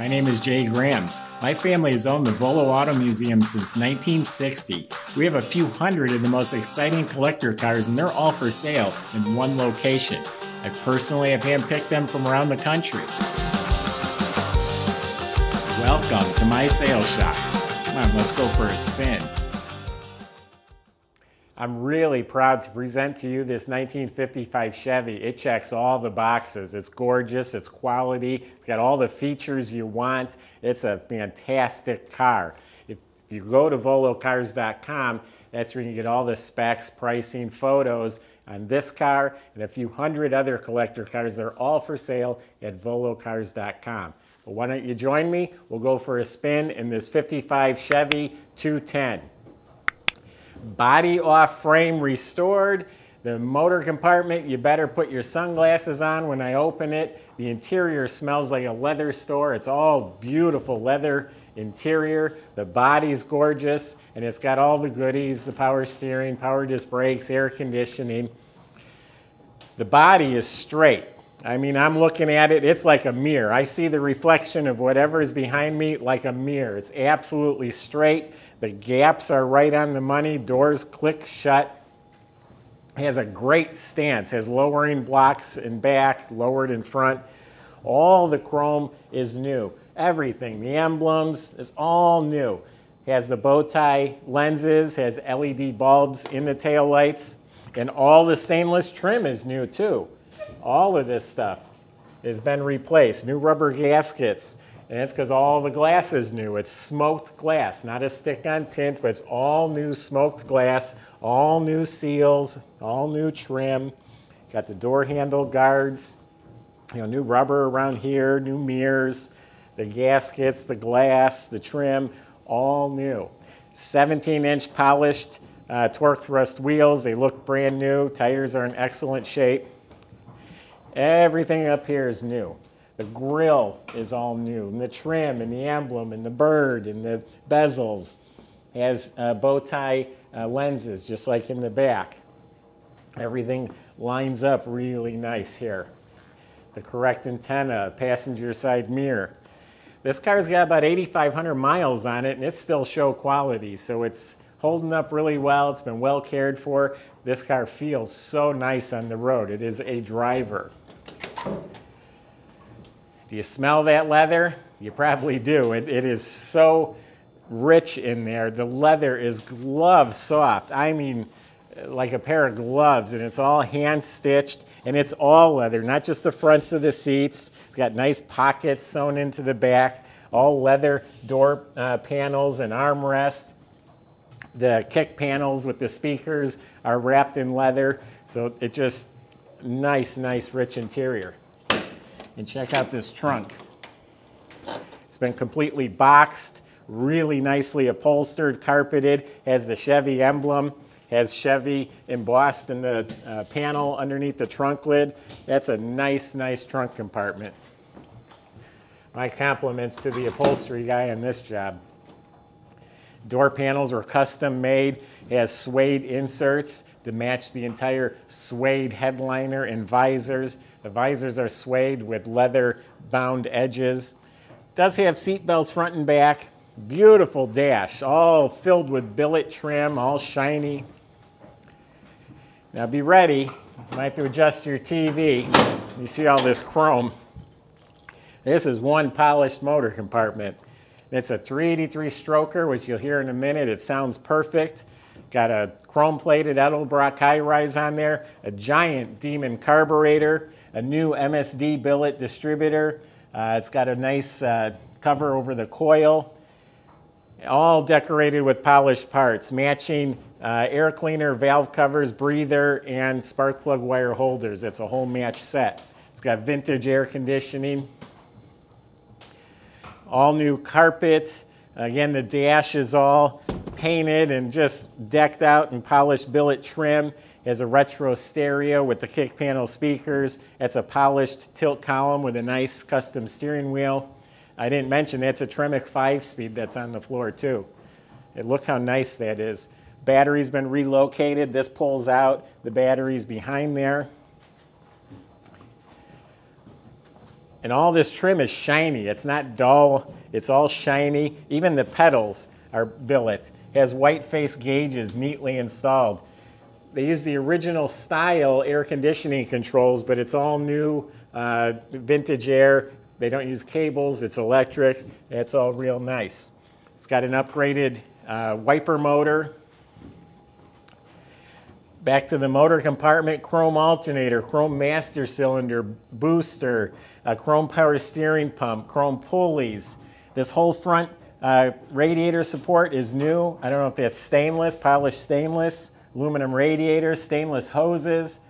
My name is Jay Grams. My family has owned the Volo Auto Museum since 1960. We have a few hundred of the most exciting collector cars, and they're all for sale in one location. I personally have handpicked them from around the country. Welcome to my sales shop. Come on, let's go for a spin. I'm really proud to present to you this 1955 Chevy. It checks all the boxes. It's gorgeous, it's quality, it's got all the features you want. It's a fantastic car. If you go to volocars.com, that's where you get all the specs, pricing, photos on this car and a few hundred other collector cars. They're all for sale at volocars.com. But why don't you join me? We'll go for a spin in this 55 Chevy 210 body off frame restored. The motor compartment, you better put your sunglasses on when I open it. The interior smells like a leather store. It's all beautiful leather interior. The body's gorgeous, and it's got all the goodies, the power steering, power disc brakes, air conditioning. The body is straight. I mean, I'm looking at it, it's like a mirror. I see the reflection of whatever is behind me like a mirror. It's absolutely straight. The gaps are right on the money. Doors click shut. Has a great stance. Has lowering blocks in back, lowered in front. All the chrome is new. Everything. The emblems is all new. Has the bow tie lenses. Has LED bulbs in the tail lights. And all the stainless trim is new too. All of this stuff has been replaced. New rubber gaskets and it's because all the glass is new. It's smoked glass, not a stick-on tint, but it's all new smoked glass, all new seals, all new trim. Got the door handle guards, you know, new rubber around here, new mirrors, the gaskets, the glass, the trim, all new. 17-inch polished uh, torque thrust wheels. They look brand new. Tires are in excellent shape. Everything up here is new. The grill is all new, and the trim, and the emblem, and the bird, and the bezels. It has uh, bow tie uh, lenses, just like in the back. Everything lines up really nice here. The correct antenna, passenger side mirror. This car's got about 8,500 miles on it, and it's still show quality, so it's holding up really well. It's been well cared for. This car feels so nice on the road. It is a driver. Do you smell that leather? You probably do. It, it is so rich in there. The leather is glove soft. I mean, like a pair of gloves, and it's all hand stitched, and it's all leather, not just the fronts of the seats. It's got nice pockets sewn into the back, all leather door uh, panels and armrest. The kick panels with the speakers are wrapped in leather, so it just nice, nice, rich interior. And check out this trunk. It's been completely boxed, really nicely upholstered, carpeted, has the Chevy emblem, has Chevy embossed in the uh, panel underneath the trunk lid. That's a nice, nice trunk compartment. My compliments to the upholstery guy on this job. Door panels were custom made. It has suede inserts to match the entire suede headliner and visors. The visors are suede with leather bound edges. Does have seat belts front and back. Beautiful dash, all filled with billet trim, all shiny. Now be ready. You might have to adjust your TV. You see all this chrome. This is one polished motor compartment. It's a 383 stroker, which you'll hear in a minute. It sounds perfect. Got a chrome plated Edelbrock high rise on there, a giant Demon carburetor, a new MSD billet distributor. Uh, it's got a nice uh, cover over the coil, all decorated with polished parts, matching uh, air cleaner, valve covers, breather, and spark plug wire holders. It's a whole match set. It's got vintage air conditioning, all new carpets. Again, the dash is all painted and just decked out and polished billet trim It has a retro stereo with the kick panel speakers. It's a polished tilt column with a nice custom steering wheel. I didn't mention it's a Tremec 5-speed that's on the floor too. And look how nice that is. Battery's been relocated. This pulls out. The battery's behind there. And all this trim is shiny. It's not dull. It's all shiny. Even the pedals are billet. It has white face gauges neatly installed. They use the original style air conditioning controls, but it's all new uh, vintage air. They don't use cables. It's electric. It's all real nice. It's got an upgraded uh, wiper motor. Back to the motor compartment, chrome alternator, chrome master cylinder, booster, a chrome power steering pump, chrome pulleys. This whole front uh, radiator support is new. I don't know if that's stainless, polished stainless, aluminum radiator, stainless hoses,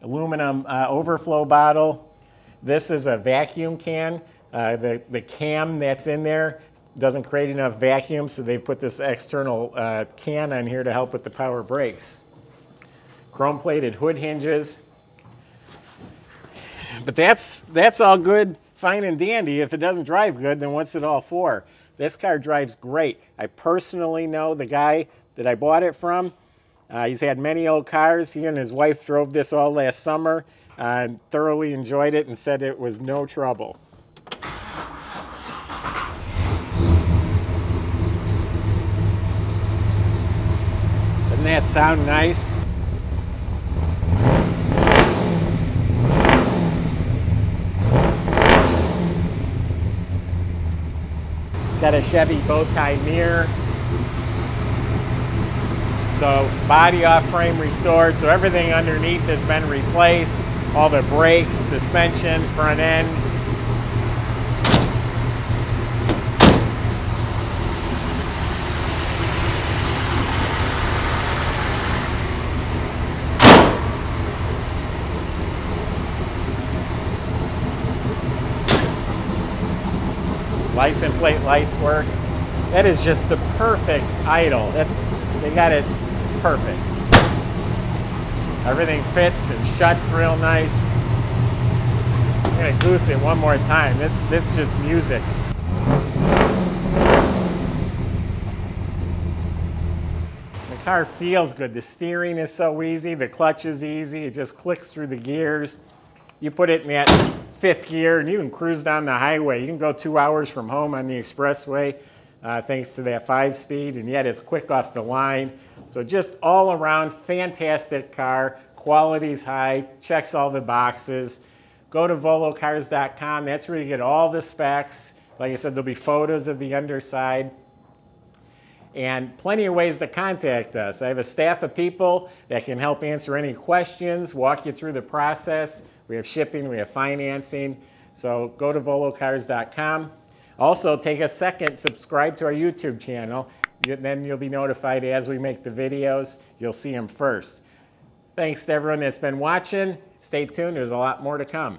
aluminum uh, overflow bottle. This is a vacuum can. Uh, the, the cam that's in there doesn't create enough vacuum, so they put this external uh, can on here to help with the power brakes. Chrome plated hood hinges. But that's, that's all good, fine and dandy. If it doesn't drive good, then what's it all for? This car drives great. I personally know the guy that I bought it from. Uh, he's had many old cars. He and his wife drove this all last summer and thoroughly enjoyed it and said it was no trouble. Doesn't that sound nice? It's got a Chevy bow tie mirror. So body off frame restored. So everything underneath has been replaced. All the brakes, suspension, front end, license plate lights work. That is just the perfect idle. That, they got it perfect. Everything fits and shuts real nice. I'm gonna goose it one more time. This this is just music. The car feels good. The steering is so easy. The clutch is easy. It just clicks through the gears. You put it in that fifth gear and you can cruise down the highway. You can go two hours from home on the expressway uh, thanks to that five speed, and yet it's quick off the line. So just all around fantastic car. Quality's high, checks all the boxes. Go to volocars.com. That's where you get all the specs. Like I said, there'll be photos of the underside and plenty of ways to contact us. I have a staff of people that can help answer any questions, walk you through the process. We have shipping, we have financing. So go to volocars.com. Also, take a second, subscribe to our YouTube channel. Then you'll be notified as we make the videos. You'll see them first. Thanks to everyone that's been watching. Stay tuned. There's a lot more to come.